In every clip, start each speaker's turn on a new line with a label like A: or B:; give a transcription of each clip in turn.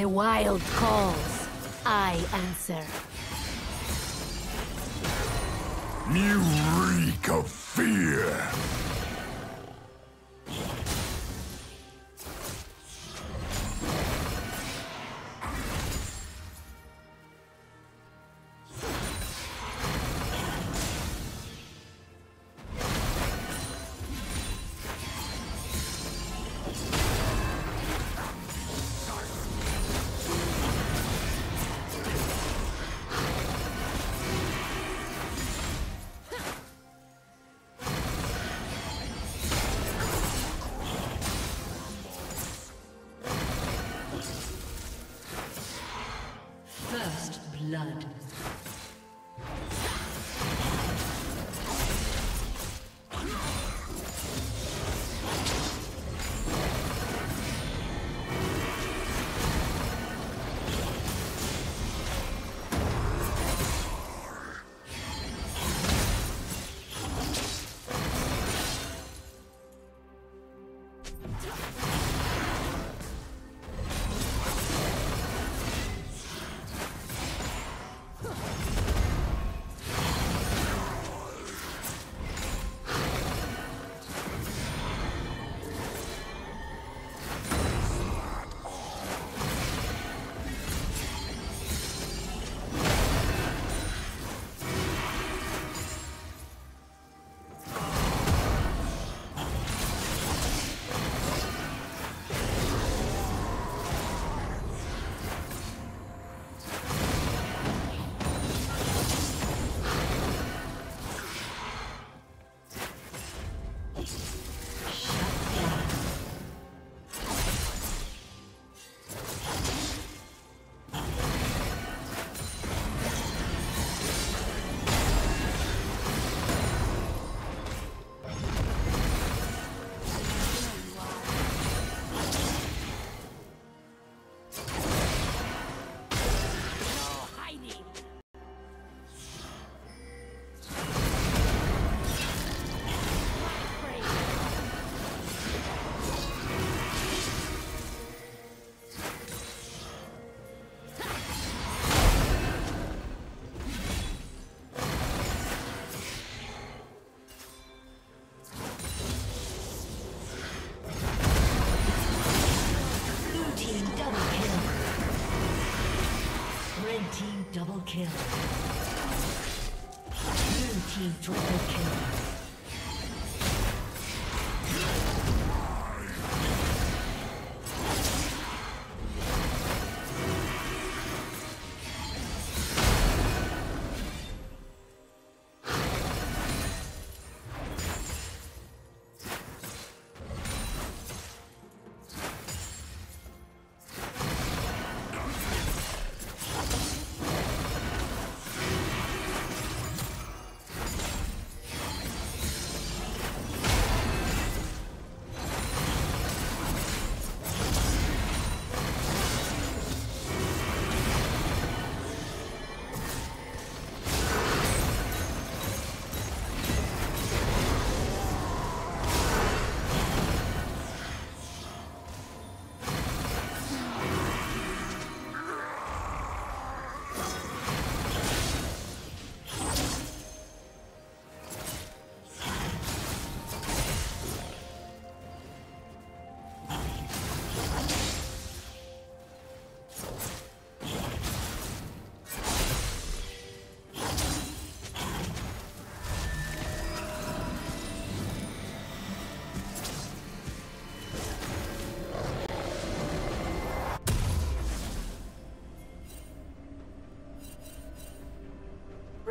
A: the wild calls, I answer.
B: You reek of fear!
C: Blood.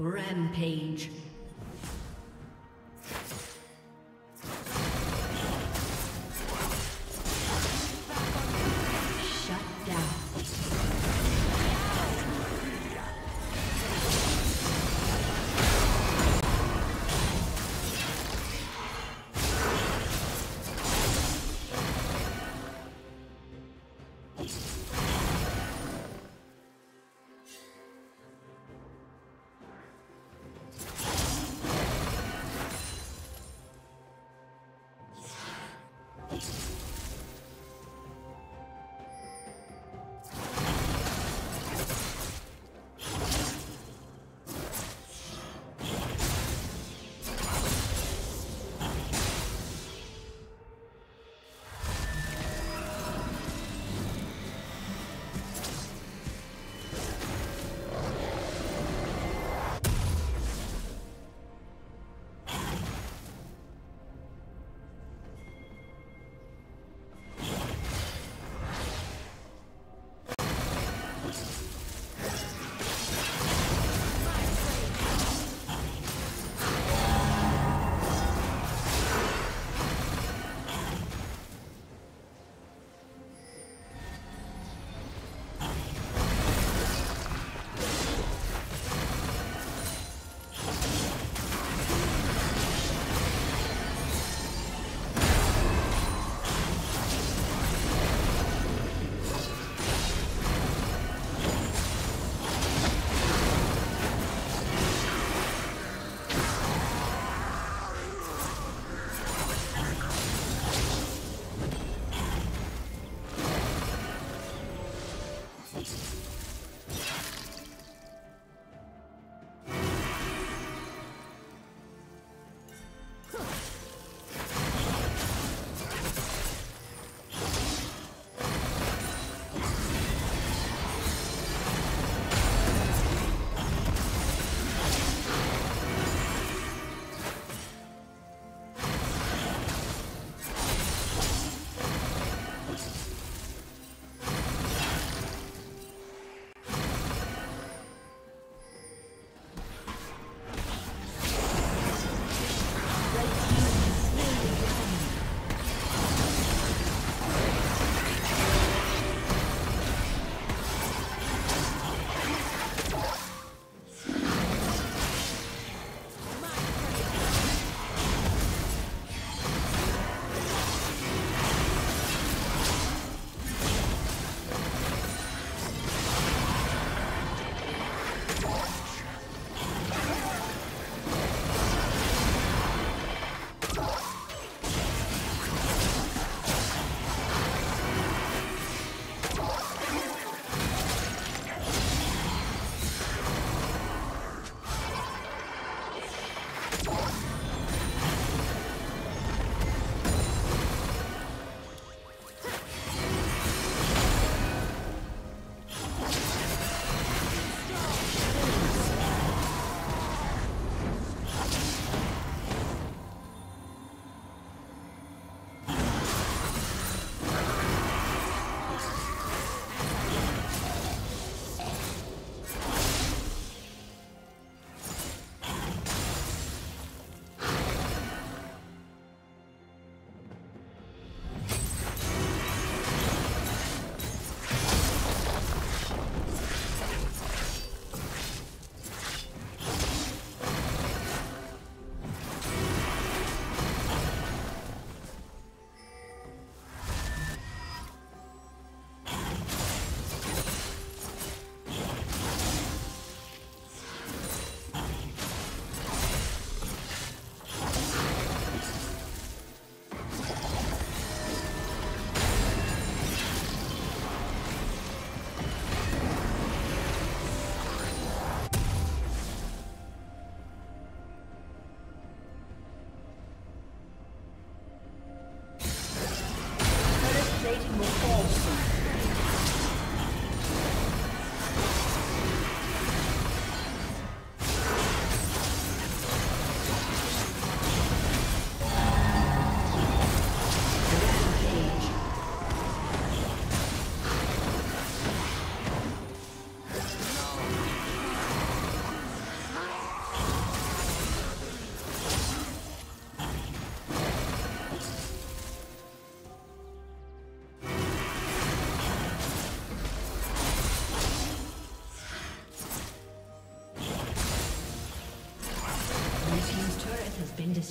C: Rampage.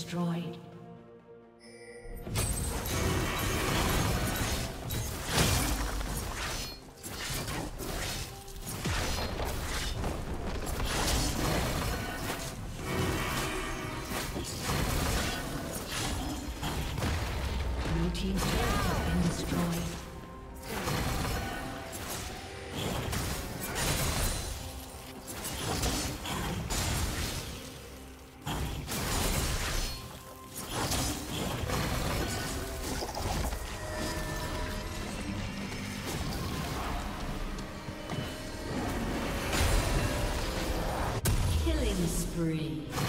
C: Destroyed. Spree.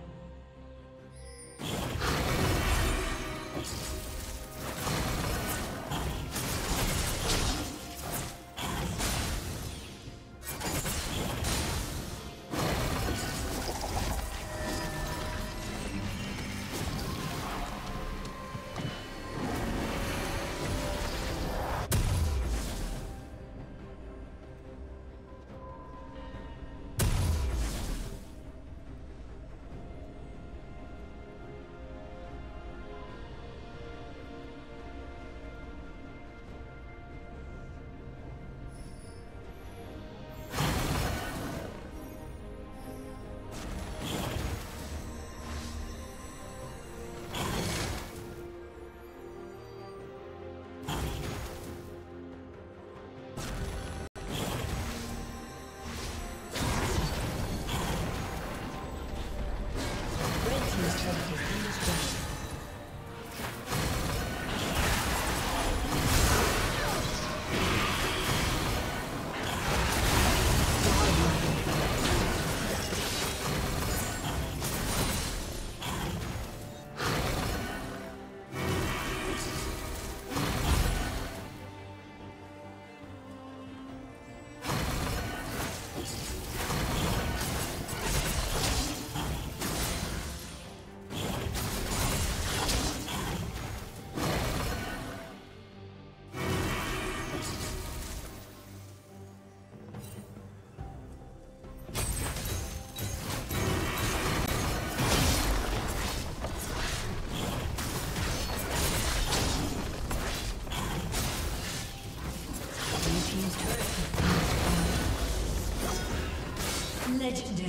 C: Legendary.